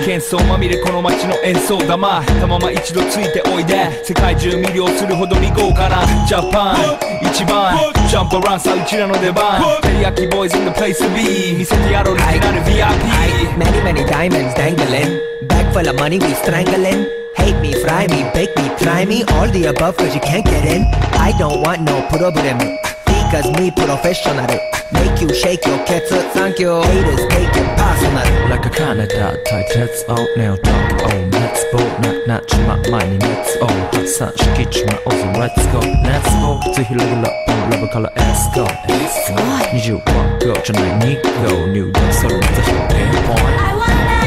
喧騒まみれこの街の演奏玉たまま一度ついておいで世界中魅了するほどに豪華なジャパン一番ジャンプアランさうちらの出番テリヤキボーイズ in the place to be 見せてやろうリジナル VIP Many, many diamonds dangling. Bag full of money, we strangling. Hate me, fry me, bake me, try me. All the above, cause you can't get in. I don't want no problem. Because me professional. Make you shake your cats, thank you. Haters take it personal. Canada tight heads out now talk on let's go not not my money let's go hot such kitchen my also let's go let's go to hill level up on level color let's go let's go you want go tonight need go new dance so let's go point. I wanna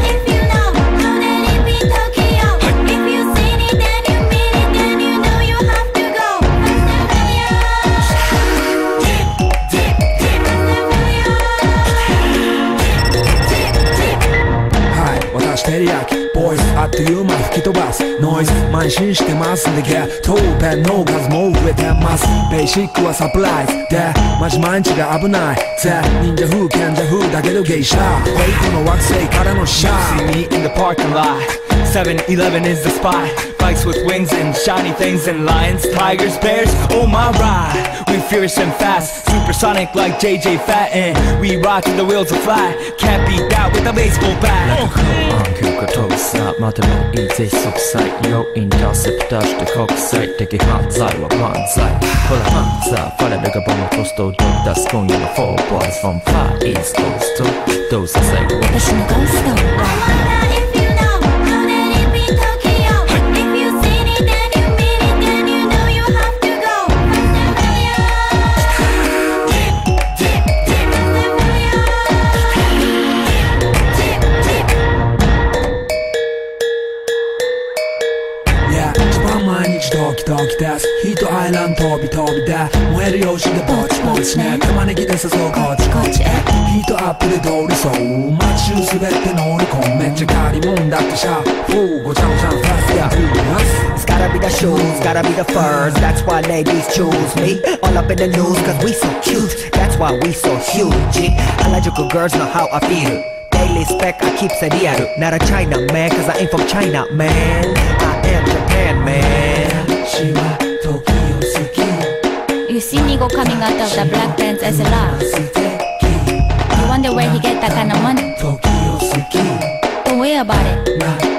リヤキボイスあっという間吹き飛ばす。ノイズ慢心してますんでゲットペンの数も増えてますベーシックはサプライズ。でマジ毎日が危ない。ぜ忍者風賢者風だけどゲイシャー。ウェイトの惑星からのシャー。See me in the parking lot 7-Eleven is the spot Bikes with wings and shiny things and lions, tigers, bears, oh my ride We fierce and fast, supersonic like JJ Fatten We rock till the wheels are flat Can't beat that with a baseball bat 暗球が遠さまでもいいぜ即歳要インターセプターして国際的犯罪は万歳ほらハンザーファレルがボムポストを出す今夜の4 boys from far east coast どうせ最後は私のゴースト 毎日ドキドキですヒートアイランド飛び飛びで燃える用紙でぼちぼちね玉ねぎで誘うこっちこっちへヒートアップで通りそう街中滑って乗り込むめっちゃ借りもんだってシャフーごちゃごちゃファストや It's gotta be the shoes, gotta be the furs. That's why ladies choose me. All up in the news, cause we so cute. That's why we so huge. Harajuku girls know how I feel. Daily spec, I keep it real. Not a China man, cause I ain't from China, man. I am Japan, man. 私は時を好き You see Nigo coming out of the black pants as a love. 素敵 You wonder where he get that kind of money. 時を好き Don't worry about it. な